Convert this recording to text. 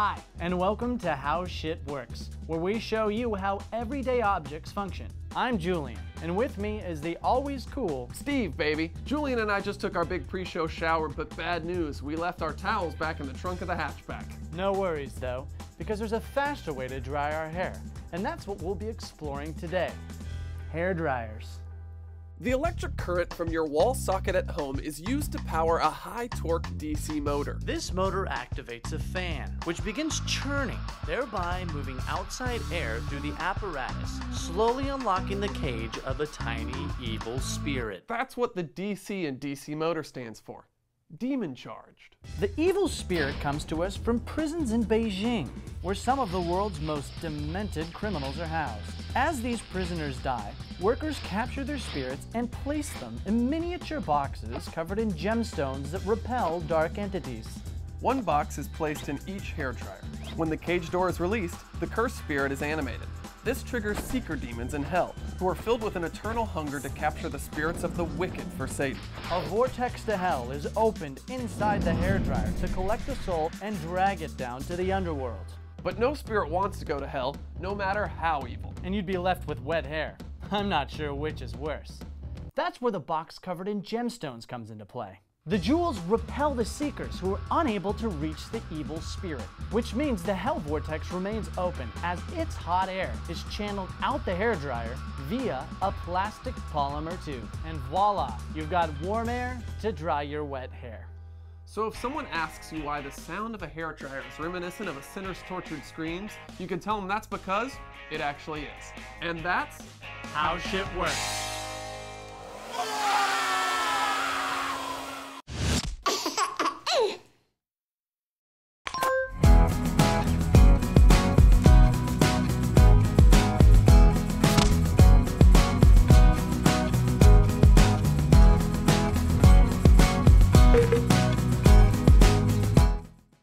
Hi, and welcome to How Shit Works, where we show you how everyday objects function. I'm Julian, and with me is the always cool Steve, baby. Julian and I just took our big pre-show shower, but bad news. We left our towels back in the trunk of the hatchback. No worries though, because there's a faster way to dry our hair, and that's what we'll be exploring today. Hair dryers. The electric current from your wall socket at home is used to power a high torque DC motor. This motor activates a fan, which begins churning, thereby moving outside air through the apparatus, slowly unlocking the cage of a tiny evil spirit. That's what the DC in DC motor stands for. Demon charged. The evil spirit comes to us from prisons in Beijing, where some of the world's most demented criminals are housed. As these prisoners die, workers capture their spirits and place them in miniature boxes covered in gemstones that repel dark entities. One box is placed in each hair dryer. When the cage door is released, the cursed spirit is animated. This triggers seeker demons in hell, who are filled with an eternal hunger to capture the spirits of the wicked for Satan. A vortex to hell is opened inside the hairdryer to collect the soul and drag it down to the underworld. But no spirit wants to go to hell, no matter how evil. And you'd be left with wet hair. I'm not sure which is worse. That's where the box covered in gemstones comes into play. The jewels repel the seekers who are unable to reach the evil spirit, which means the hell vortex remains open as its hot air is channeled out the hairdryer via a plastic polymer tube. And voila, you've got warm air to dry your wet hair. So if someone asks you why the sound of a hairdryer is reminiscent of a sinner's tortured screams, you can tell them that's because it actually is. And that's How shit works.